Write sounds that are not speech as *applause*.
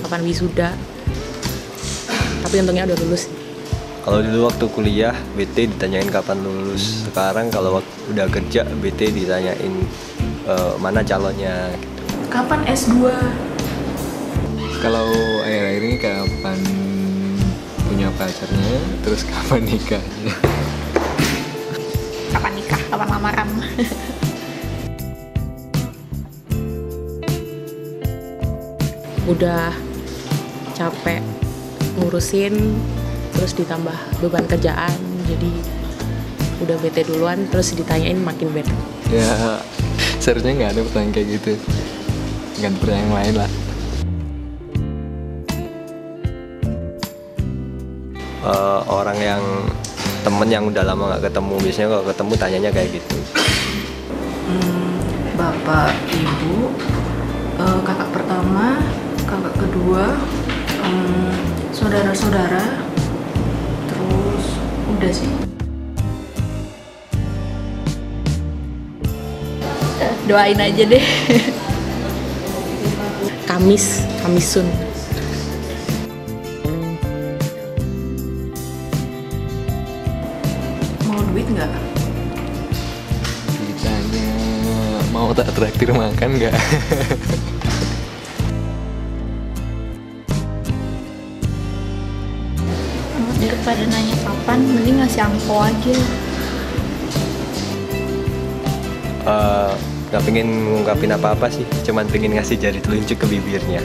kapan wisuda tapi untungnya udah lulus Kalau dulu waktu kuliah BT ditanyain kapan lulus. Sekarang kalau udah kerja BT ditanyain eh, mana calonnya gitu. Kapan S2? Kalau akhir-akhir ini kapan punya pacarnya, terus kapan nikahnya? Kapan nikah? Kapan lamaran? *laughs* udah capek ngurusin terus ditambah beban kerjaan jadi udah bete duluan terus ditanyain makin bete ya seharusnya nggak ada pertanyaan kayak gitu. Ganti pertanyaan yang lain lah. Eh, orang yang temen yang udah lama nggak ketemu biasanya kalau ketemu tanyanya kayak gitu. Bapak, ibu, eh, kakak pertama, kedua, em, saudara-saudara, terus udah sih. Doain aja deh. Kamis Kamisun Mau duit nggak? Ditanya mau tak traktir makan nggak? *laughs* daripada nanya kapan mending ngasih angpo aja Eh, nggak pengen ngungkapin apa-apa sih, cuman pengen ngasih jari telunjuk ke bibirnya.